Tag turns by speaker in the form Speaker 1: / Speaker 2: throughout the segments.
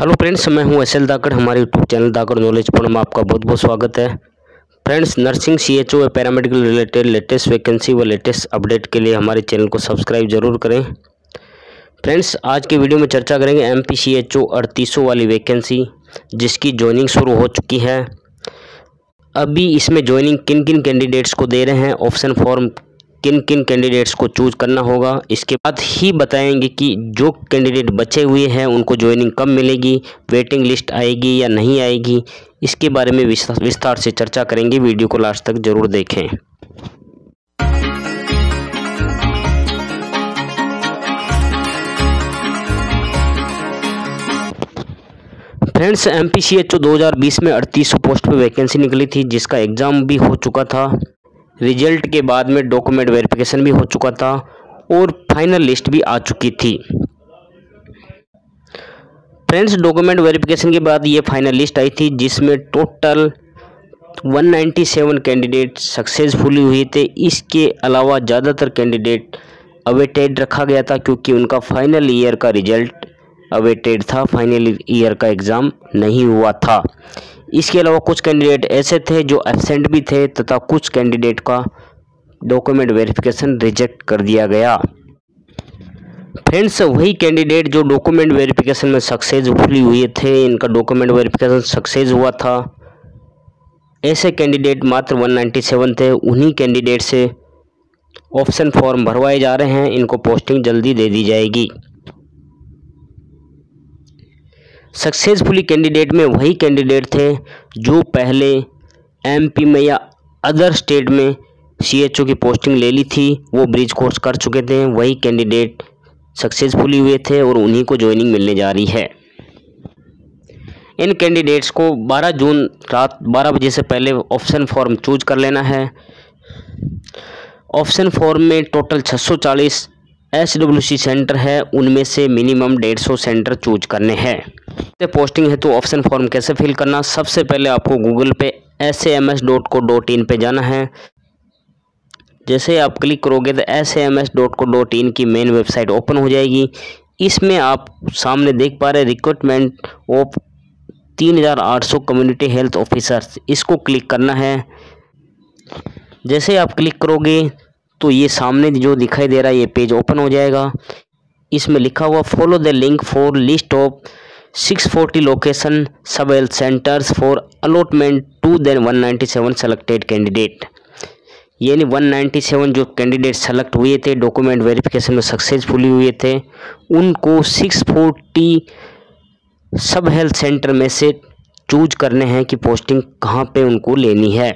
Speaker 1: Hello friends, मैं हूँ S L Dakad, हमारे यूट्यूब चैनल दाकड़ नॉलेज पर में आपका बहुत बहुत स्वागत है। Friends, nursing C H O paramedical related latest vacancy व लेटेस्ट अपडेट के लिए हमारे चैनल को सब्सक्राइब ज़रूर करें। फ्रेंड्स, आज के वीडियो में चर्चा करेंगे M P C H O अड़तीसों वाली वैकेंसी, जिसकी ज्वाइनिंग शुरू हो चुकी है। अभी इसमें ज्वाइनिंग किन किन कैंडिडेट्स को दे रहे हैं, ऑप्शन फॉर्म किन किन कैंडिडेट्स को चूज़ करना होगा। इसके बाद ही बताएँगे कि जो कैंडिडेट बचे हुए हैं, उनको ज्वाइनिंग कब मिलेगी वेटिंग लिस्ट आएगी या नहीं आएगी। इसके बारे में विस्तार से चर्चा करेंगे। वीडियो को लास्ट तक ज़रूर देखें। Friends M P C H O दो हज़ार बीस में अड़तीस पोस्ट पर वैकेंसी निकली थी, जिसका एग्ज़ाम भी हो चुका था। रिज़ल्ट के बाद में डॉक्यूमेंट वेरिफिकेशन भी हो चुका था और फाइनल लिस्ट भी आ चुकी थी। फ्रेंड्स, डॉक्यूमेंट वेरिफिकेशन के बाद ये फाइनल लिस्ट आई थी, जिसमें टोटल 197 कैंडिडेट सक्सेसफुली हुए थे। इसके अलावा ज़्यादातर कैंडिडेट अवेटेड रखा गया था, क्योंकि उनका फाइनल ईयर का रिज़ल्ट अवेटेड था, फाइनल ईयर का एग्ज़ाम नहीं हुआ था। इसके अलावा कुछ कैंडिडेट ऐसे थे जो एबसेंट भी थे तथा कुछ कैंडिडेट का डॉक्यूमेंट वेरिफिकेशन रिजेक्ट कर दिया गया। फ्रेंड्स वही कैंडिडेट जो डॉक्यूमेंट वेरिफिकेशन में सक्सेसफुली हुए थे, इनका डॉक्यूमेंट वेरिफिकेशन सक्सेस हुआ था। ऐसे कैंडिडेट मात्र 197 थे, उन्हीं कैंडिडेट से ऑप्शन फॉर्म भरवाए जा रहे हैं, इनको पोस्टिंग जल्दी दे दी जाएगी। सक्सेसफुली कैंडिडेट में वही कैंडिडेट थे जो पहले एमपी में या अदर स्टेट में सीएचओ की पोस्टिंग ले ली थी। वो ब्रिज कोर्स कर चुके थे, वही कैंडिडेट सक्सेसफुली हुए थे और उन्हीं को ज्वाइनिंग मिलने जा रही है। इन कैंडिडेट्स को 12 जून रात 12 बजे से पहले ऑप्शन फॉर्म चूज़ कर लेना है। ऑप्शन फॉर्म में total 640 S W C centre है, उनमें से मिनिमम डेढ़ सौ सेंटर चूज़ करने हैं। पोस्टिंग है तो ऑप्शन फॉर्म कैसे फिल करना, सबसे पहले आपको गूगल पे S M S dot co dot in पर जाना है। जैसे आप क्लिक करोगे तो S M S dot co dot in की मेन वेबसाइट ओपन हो जाएगी। इसमें आप सामने देख पा रहे रिक्रूटमेंट ऑफ़ तीन हज़ार आठ सौ कम्युनिटी हेल्थ ऑफिसर्स इसको क्लिक करना है। जैसे आप क्लिक करोगे तो ये सामने जो दिखाई दे रहा है, ये पेज ओपन हो जाएगा। इसमें लिखा हुआ follow the link for list of 640 location sub health centres for allotment to then 197 selected candidate यानी 197 जो कैंडिडेट सेलेक्ट हुए थे डॉक्यूमेंट वेरिफिकेशन में सक्सेसफुली हुए थे, उनको 640 सब हेल्थ सेंटर में से चूज़ करने हैं कि पोस्टिंग कहाँ पे उनको लेनी है।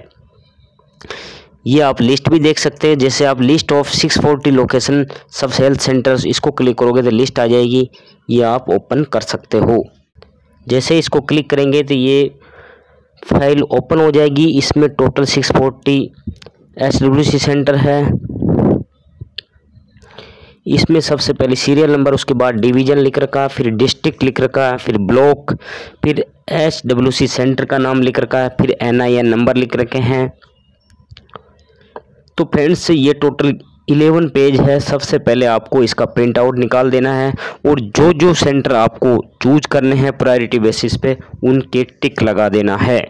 Speaker 1: ये आप लिस्ट भी देख सकते हैं। जैसे आप list of 640 location sub health centres इसको क्लिक करोगे तो लिस्ट आ जाएगी। ये आप ओपन कर सकते हो। जैसे इसको क्लिक करेंगे तो ये फ़ाइल ओपन हो जाएगी। इसमें टोटल 640 एस सेंटर है। इसमें सबसे पहले सीरियल नंबर उसके बाद डिवीज़न लिख रखा, फिर डिस्ट्रिक्ट लिख रखा है फिर ब्लॉक फिर सी सेंटर का नाम लिख रखा है फिर एन आई एन नंबर लिख रखे हैं। तो फ्रेंड्स, ये टोटल इलेवन पेज है। सबसे पहले आपको इसका प्रिंट आउट निकाल देना है और जो जो सेंटर आपको चूज़ करने हैं प्रायोरिटी बेसिस पे, उनके टिक लगा देना है,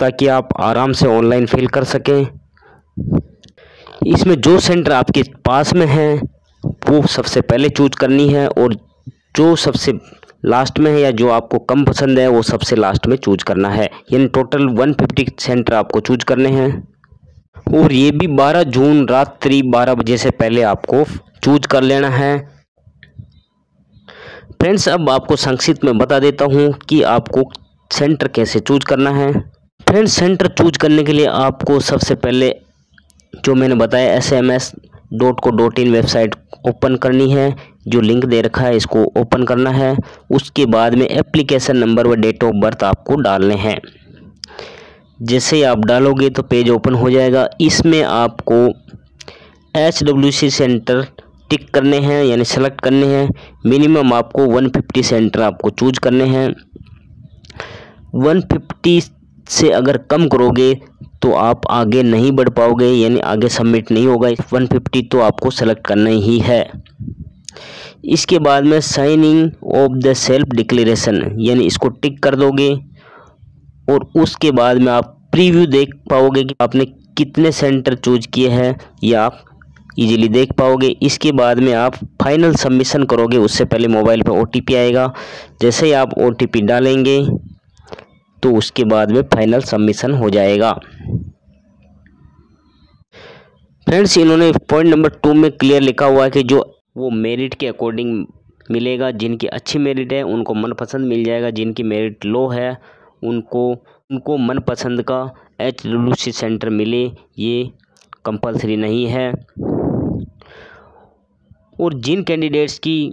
Speaker 1: ताकि आप आराम से ऑनलाइन फिल कर सकें। इसमें जो सेंटर आपके पास में है, वो सबसे पहले चूज़ करनी है और जो सबसे लास्ट में है या जो आपको कम पसंद है, वो सबसे लास्ट में चूज़ करना है। यानी टोटल 150 सेंटर आपको चूज़ करने हैं। और ये भी 12 जून रात्रि 12 बजे से पहले आपको चूज़ कर लेना है। फ्रेंड्स अब आपको संक्षिप्त में बता देता हूँ कि आपको सेंटर कैसे चूज़ करना है। फ्रेंड्स सेंटर चूज़ करने के लिए आपको सबसे पहले जो मैंने बताया S M S dot co dot in website open करनी है। जो लिंक दे रखा है, इसको ओपन करना है। उसके बाद में एप्लीकेशन नंबर व डेट ऑफ़ बर्थ आपको डालने हैं। जैसे आप डालोगे तो पेज ओपन हो जाएगा। इसमें आपको H W C centre tick करने हैं, यानी सेलेक्ट करने हैं। मिनिमम आपको 150 सेंटर आपको चूज़ करने हैं। 150 से अगर कम करोगे तो आप आगे नहीं बढ़ पाओगे, यानी आगे सबमिट नहीं होगा। 150 तो आपको सेलेक्ट करना ही है। इसके बाद में signing of the self declaration यानी इसको टिक कर दोगे। और उसके बाद में आप प्रीव्यू देख पाओगे कि आपने कितने सेंटर चूज़ किए हैं, ये आप इजीली देख पाओगे। इसके बाद में आप फाइनल सबमिशन करोगे, उससे पहले मोबाइल पर ओ आएगा। जैसे ही आप ओटीपी डालेंगे तो उसके बाद में फाइनल सबमिशन हो जाएगा। फ्रेंड्स, इन्होंने पॉइंट नंबर टू में क्लियर लिखा हुआ है कि जो वो मेरिट के अकॉर्डिंग मिलेगा, जिनकी अच्छी मेरिट है, उनको मनपसंद मिल जाएगा, जिनकी मेरिट लो है। उनको उनको मनपसंद का एच डब्ल्यू सी सेंटर मिले, ये कंपलसरी नहीं है। और जिन कैंडिडेट्स की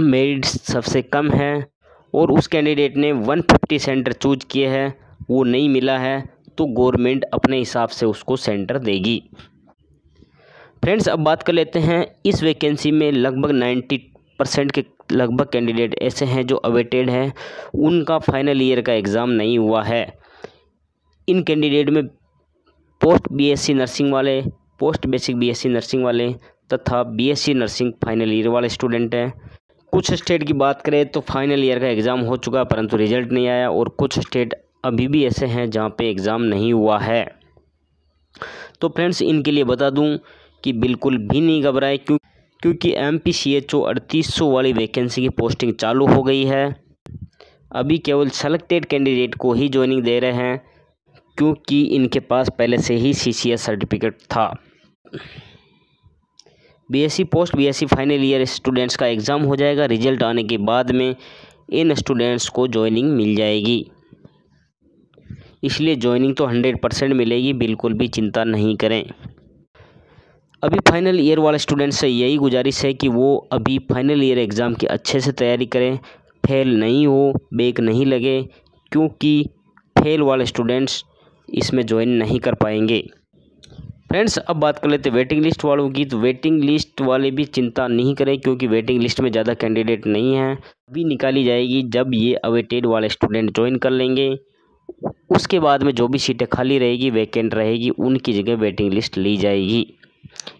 Speaker 1: मेरिट सबसे कम है, और उस कैंडिडेट ने 150 सेंटर चूज़ किए हैं, वो नहीं मिला है तो गवर्नमेंट अपने हिसाब से उसको सेंटर देगी। फ्रेंड्स, अब बात कर लेते हैं, इस वैकेंसी में लगभग 90 परसेंट के लगभग कैंडिडेट ऐसे हैं जो अवेटेड हैं। उनका फाइनल ईयर का एग्ज़ाम नहीं हुआ है। इन कैंडिडेट में पोस्ट बीएससी नर्सिंग वाले पोस्ट बेसिक बीएससी नर्सिंग वाले तथा बीएससी नर्सिंग फाइनल ईयर वाले स्टूडेंट हैं। कुछ स्टेट की बात करें तो फाइनल ईयर का एग्ज़ाम हो चुका परंतु रिज़ल्ट नहीं आया और कुछ स्टेट अभी भी ऐसे हैं जहाँ पे एग्ज़ाम नहीं हुआ है। तो फ्रेंड्स इनके लिए बता दूँ कि बिल्कुल भी नहीं घबराए, क्यों क्योंकि M P C H O अड़तीस सौ वाली वैकेंसी की पोस्टिंग चालू हो गई है। अभी केवल सेलेक्टेड कैंडिडेट को ही ज्वाइनिंग दे रहे हैं, क्योंकि इनके पास पहले से ही सी सी एस सर्टिफिकेट था। BSc post BSc final year students का एग्ज़ाम हो जाएगा। रिज़ल्ट आने के बाद में इन स्टूडेंट्स को ज्वाइनिंग मिल जाएगी। इसलिए ज्वाइनिंग तो हंड्रेड परसेंट मिलेगी, बिल्कुल भी चिंता नहीं करें। अभी फाइनल ईयर वाले स्टूडेंट्स से यही गुजारिश है कि वो अभी फाइनल ईयर एग्ज़ाम की अच्छे से तैयारी करें। फेल नहीं हो बेक नहीं लगे, क्योंकि फेल वाले स्टूडेंट्स इसमें ज्वाइन नहीं कर पाएँगे। फ्रेंड्स अब बात कर लेते वेटिंग लिस्ट वालों की। तो वेटिंग लिस्ट वाले भी चिंता नहीं करें, क्योंकि वेटिंग लिस्ट में ज़्यादा कैंडिडेट नहीं हैं। अभी निकाली जाएगी जब ये अवेटेड वाले स्टूडेंट ज्वाइन कर लेंगे। उसके बाद में जो भी सीटें खाली रहेगी वैकेंट रहेगी, उनकी जगह वेटिंग लिस्ट ली जाएगी।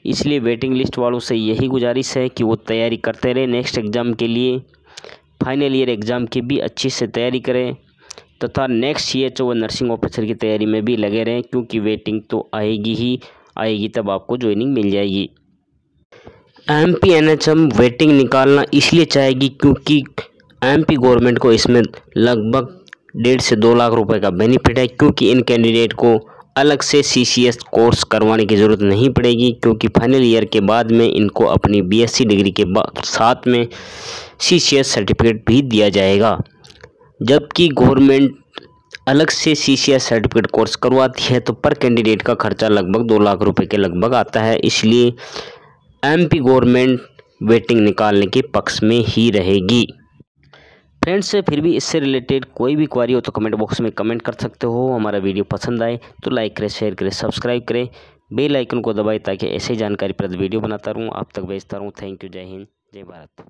Speaker 1: इसलिए वेटिंग लिस्ट वालों से यही गुजारिश है कि वो तैयारी करते रहें नेक्स्ट एग्ज़ाम के लिए। फाइनल ईयर एग्ज़ाम की भी अच्छी से तैयारी करें तथा next H O nursing officer की तैयारी में भी लगे रहें क्योंकि वेटिंग तो आएगी ही, आएगी तब आपको ज्वाइनिंग मिल जाएगी। M P N H M waiting निकालना इसलिए चाहेगी क्योंकि एम पी गवर्नमेंट को इसमें लगभग डेढ़ से दो लाख रुपए का बेनिफिट है क्योंकि इन कैंडिडेट को अलग से सी सी एस कोर्स करवाने की ज़रूरत नहीं पड़ेगी, क्योंकि फाइनल ईयर के बाद में इनको अपनी बी एस सी डिग्री के साथ में सी सी एस सर्टिफिकेट भी दिया जाएगा। जबकि गवर्नमेंट अलग से C C S certificate course करवाती है तो पर कैंडिडेट का खर्चा लगभग दो लाख रुपए के लगभग आता है। इसलिए एमपी गवर्नमेंट वेटिंग निकालने के पक्ष में ही रहेगी। फ्रेंड्स, फिर भी इससे रिलेटेड कोई भी क्वारी हो तो कमेंट बॉक्स में कमेंट कर सकते हो। हमारा वीडियो पसंद आए तो लाइक करें, शेयर करें, सब्सक्राइब करें, बेल आइकन को दबाएँ ताकि ऐसे जानकारी प्रद वीडियो बनाता रहूँ। आप तक भेजता रहूँ। Thank you. जय हिंद। जय भारत।